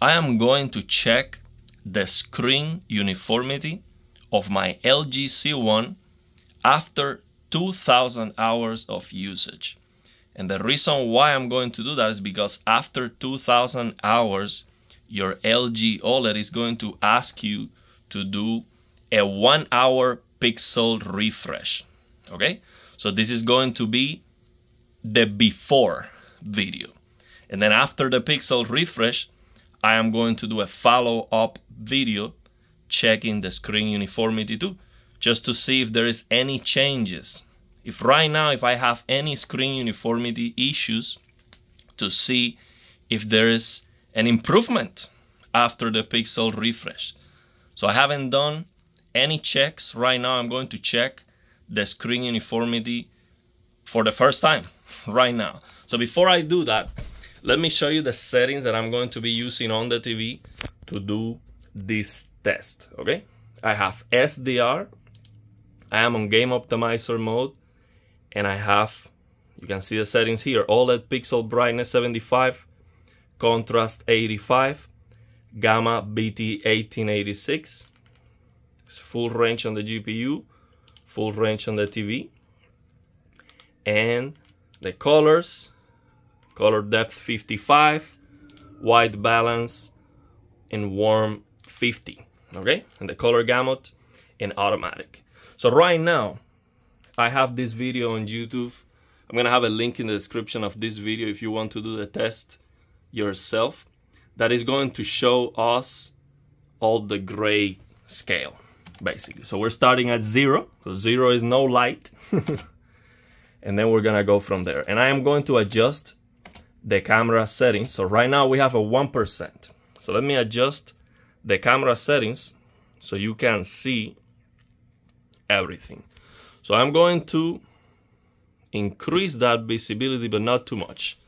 I am going to check the screen uniformity of my LG C1 after 2000 hours of usage. And the reason why I'm going to do that is because after 2000 hours, your LG OLED is going to ask you to do a one hour pixel refresh. Okay, so this is going to be the before video. And then after the pixel refresh, I am going to do a follow up video checking the screen uniformity too, just to see if there is any changes. If right now, if I have any screen uniformity issues, to see if there is an improvement after the pixel refresh. So I haven't done any checks. Right now I'm going to check the screen uniformity for the first time right now. So before I do that, let me show you the settings that I'm going to be using on the TV to do this test, okay? I have SDR, I am on game optimizer mode, and I have, you can see the settings here, OLED pixel brightness 75, contrast 85, gamma BT 1886, it's full range on the GPU, full range on the TV, and the colors, color depth 55, white balance, and warm 50, okay? And the color gamut in automatic. So right now, I have this video on YouTube. I'm gonna have a link in the description of this video if you want to do the test yourself. That is going to show us all the gray scale, basically. So we're starting at zero, so zero is no light. and then we're gonna go from there. And I am going to adjust the camera settings. So right now we have a 1%. So let me adjust the camera settings so you can see everything. So I'm going to increase that visibility, but not too much.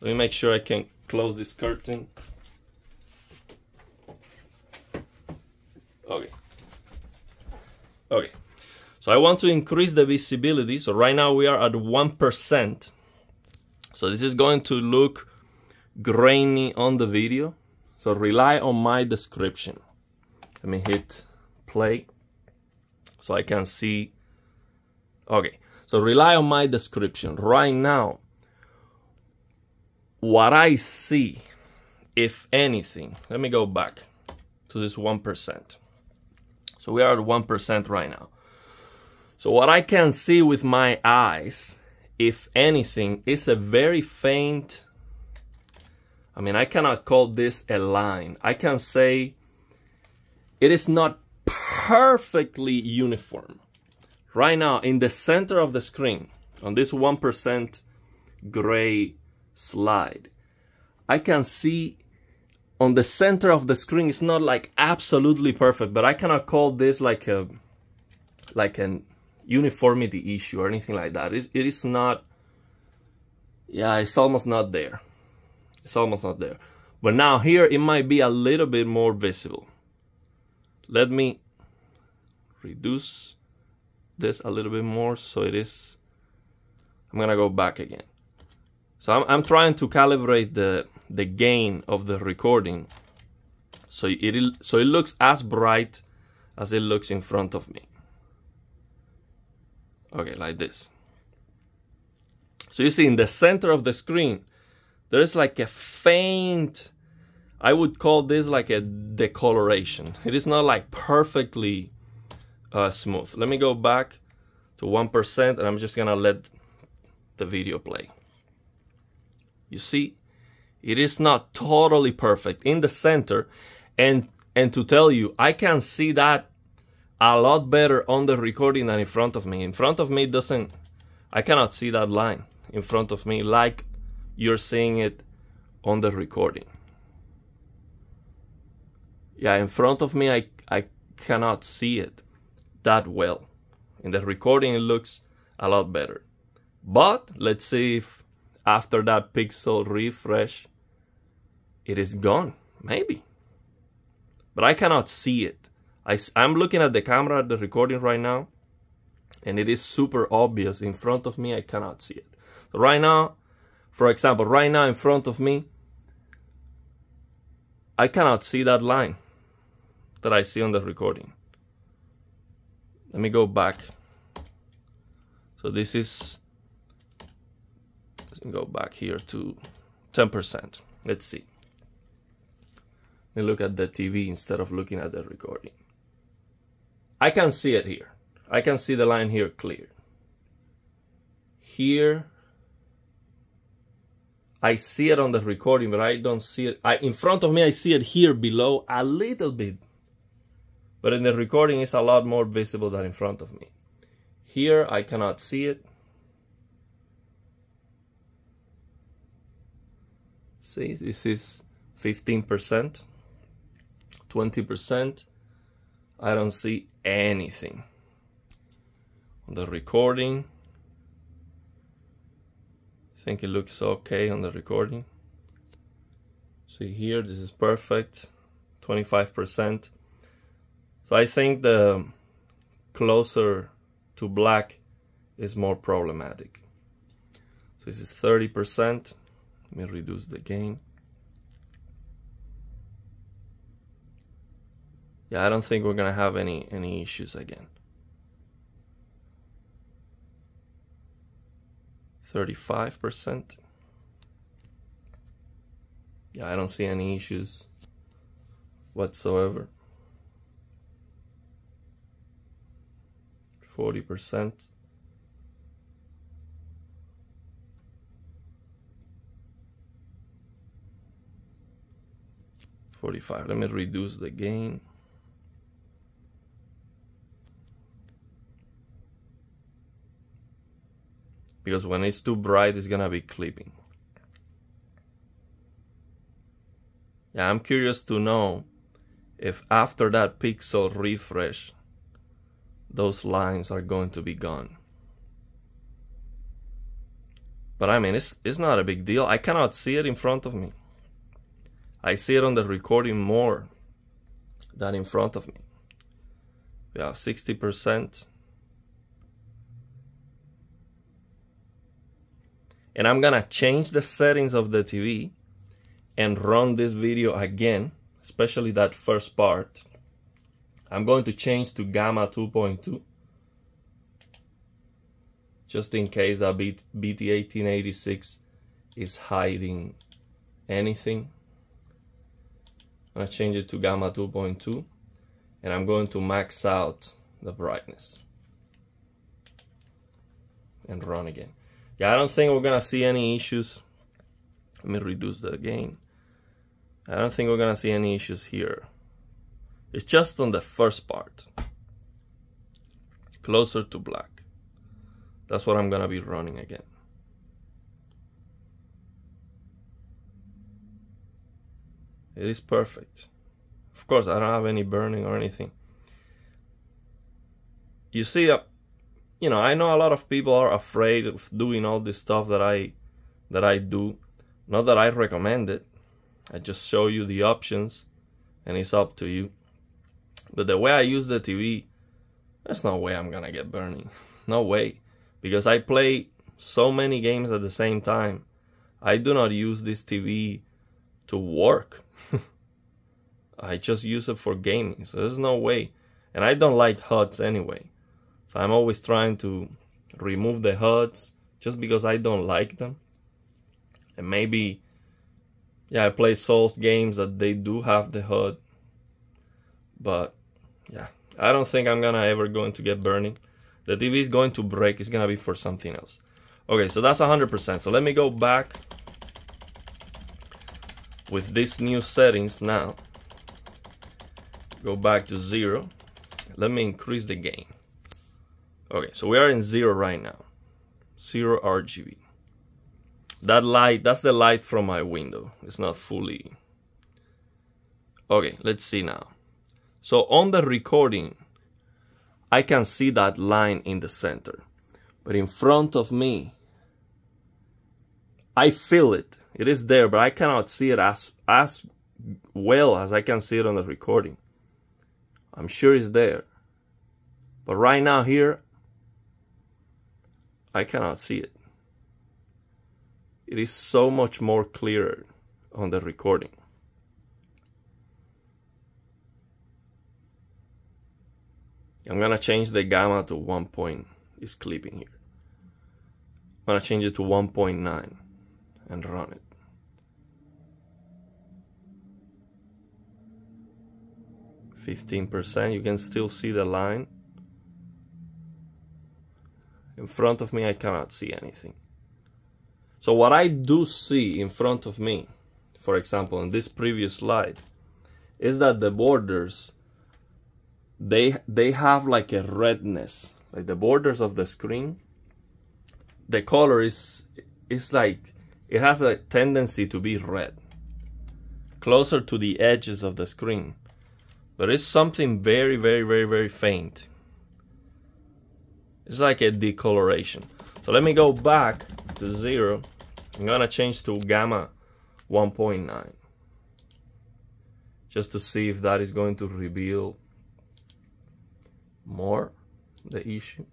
Let me make sure I can close this curtain. Okay. Okay. So I want to increase the visibility. So right now we are at 1%. So this is going to look grainy on the video. So rely on my description. Let me hit play so I can see Okay, so rely on my description. Right now, what I see, if anything, let me go back to this 1%. So we are at 1% right now. So what I can see with my eyes, if anything, is a very faint, I mean, I cannot call this a line. I can say it is not perfectly uniform right now in the center of the screen on this 1% gray slide I can see on the center of the screen it's not like absolutely perfect but I cannot call this like a like an uniformity issue or anything like that. It, it is not yeah it's almost not there. It's almost not there. But now here it might be a little bit more visible. Let me reduce this a little bit more so it is I'm gonna go back again. So I'm, I'm trying to calibrate the the gain of the recording so it so it looks as bright as it looks in front of me okay like this so you see in the center of the screen there is like a faint I would call this like a decoloration it is not like perfectly uh, smooth. Let me go back to 1% and I'm just gonna let the video play. You see, it is not totally perfect in the center and and to tell you, I can see that a lot better on the recording than in front of me. In front of me doesn't, I cannot see that line in front of me like you're seeing it on the recording. Yeah, in front of me, I, I cannot see it that well. In the recording, it looks a lot better. But let's see if after that pixel refresh, it is gone. Maybe. But I cannot see it. I, I'm looking at the camera at the recording right now, and it is super obvious in front of me. I cannot see it. So right now, for example, right now in front of me, I cannot see that line that I see on the recording. Let me go back. So this is, let's go back here to 10%. Let's see. Let me look at the TV instead of looking at the recording. I can see it here. I can see the line here clear. Here, I see it on the recording, but I don't see it. I, in front of me, I see it here below a little bit. But in the recording, it's a lot more visible than in front of me. Here, I cannot see it. See, this is 15%, 20%. I don't see anything. On the recording, I think it looks okay on the recording. See here, this is perfect, 25%. So I think the closer to black is more problematic. So this is 30%. Let me reduce the gain. Yeah, I don't think we're gonna have any any issues again. 35%. Yeah, I don't see any issues whatsoever. 40%. Forty-five. Let me reduce the gain. Because when it's too bright it's gonna be clipping. Yeah I'm curious to know if after that pixel refresh those lines are going to be gone. But I mean it's it's not a big deal. I cannot see it in front of me. I see it on the recording more than in front of me. We have 60% and I'm gonna change the settings of the TV and run this video again especially that first part. I'm going to change to gamma 2.2 just in case that BT1886 is hiding anything. I'm gonna change it to gamma 2.2 and I'm going to max out the brightness and run again yeah, I don't think we're gonna see any issues. Let me reduce the gain. I don't think we're gonna see any issues here. It's just on the first part. Closer to black. That's what I'm gonna be running again. It is perfect. Of course, I don't have any burning or anything. You see, uh, you know, I know a lot of people are afraid of doing all this stuff that I that I do. Not that I recommend it. I just show you the options and it's up to you. But the way I use the TV, there's no way I'm gonna get burning. No way. Because I play so many games at the same time. I do not use this TV to work. I just use it for gaming. So there's no way. And I don't like HUDs anyway. So I'm always trying to remove the HUDs just because I don't like them. And maybe, yeah, I play Souls games that they do have the HUD. But, yeah, I don't think I'm gonna ever going to get burning. The TV is going to break, it's gonna be for something else. Okay, so that's 100%. So let me go back with these new settings now. Go back to zero. Let me increase the gain. Okay, so we are in zero right now. Zero RGB. That light, that's the light from my window. It's not fully... Okay, let's see now. So on the recording, I can see that line in the center. But in front of me, I feel it. It is there, but I cannot see it as, as well as I can see it on the recording. I'm sure it's there. But right now here, I cannot see it. It is so much more clearer on the recording. I'm gonna change the gamma to 1 point, it's clipping here. I'm gonna change it to 1.9 and run it. Fifteen percent. You can still see the line, in front of me, I cannot see anything. So what I do see in front of me, for example, in this previous slide, is that the borders they they have like a redness. Like the borders of the screen the color is is like it has a tendency to be red. Closer to the edges of the screen. But it's something very very very very faint it's like a decoloration. So let me go back to zero. I'm gonna change to gamma 1.9 just to see if that is going to reveal more the issue.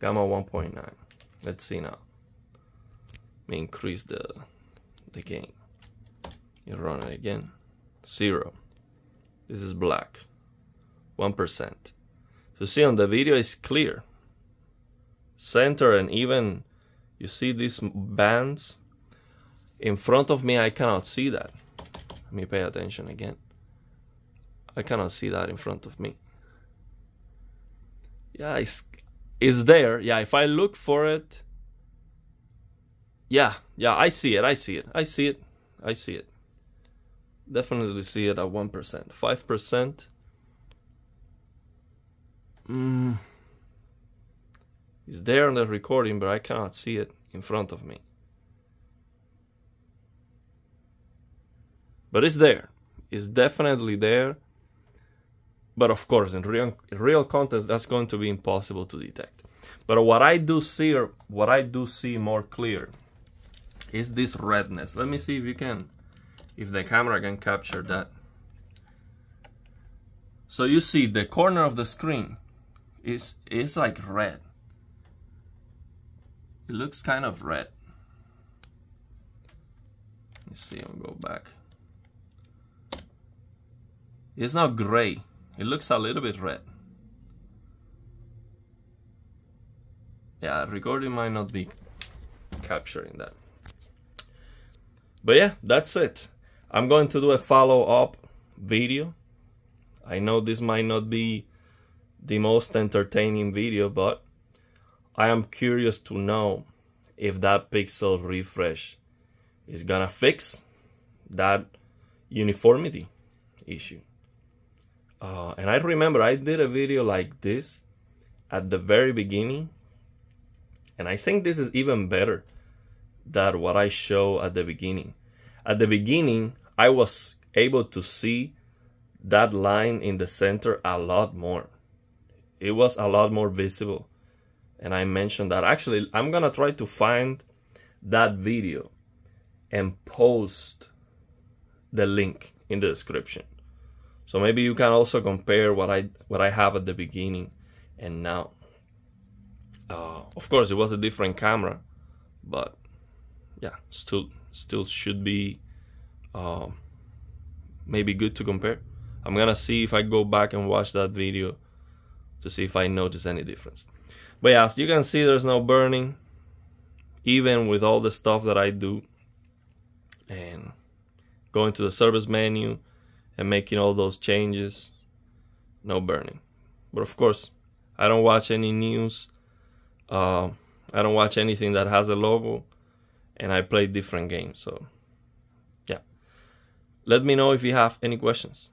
Gamma 1.9 let's see now. Let me increase the the gain. You run it again. Zero. This is black. One percent. So see on the video it's clear center and even you see these bands in front of me I cannot see that let me pay attention again. I cannot see that in front of me. Yeah, it's, it's there. Yeah, if I look for it. Yeah, yeah, I see it. I see it. I see it. I see it. Definitely see it at 1%. 5%. Mm, it's there on the recording, but I cannot see it in front of me. but it's there. It's definitely there. But of course, in real, in real context, that's going to be impossible to detect. But what I do see, or what I do see more clear, is this redness. Let me see if you can, if the camera can capture that. So you see the corner of the screen is is like red. It looks kind of red. Let's see, I'll go back. It's not gray. It looks a little bit red. Yeah, recording might not be capturing that. But yeah, that's it. I'm going to do a follow-up video. I know this might not be the most entertaining video, but I am curious to know if that pixel refresh is gonna fix that uniformity issue. Uh, and I remember I did a video like this at the very beginning. And I think this is even better than what I show at the beginning. At the beginning, I was able to see that line in the center a lot more. It was a lot more visible. And I mentioned that. Actually, I'm going to try to find that video and post the link in the description. So maybe you can also compare what I what I have at the beginning and now. Uh, of course, it was a different camera, but yeah, still still should be uh, maybe good to compare. I'm gonna see if I go back and watch that video to see if I notice any difference. But yeah, as you can see, there's no burning, even with all the stuff that I do. And going to the service menu, and making all those changes, no burning. But of course, I don't watch any news. Uh, I don't watch anything that has a logo, and I play different games. So, yeah. Let me know if you have any questions.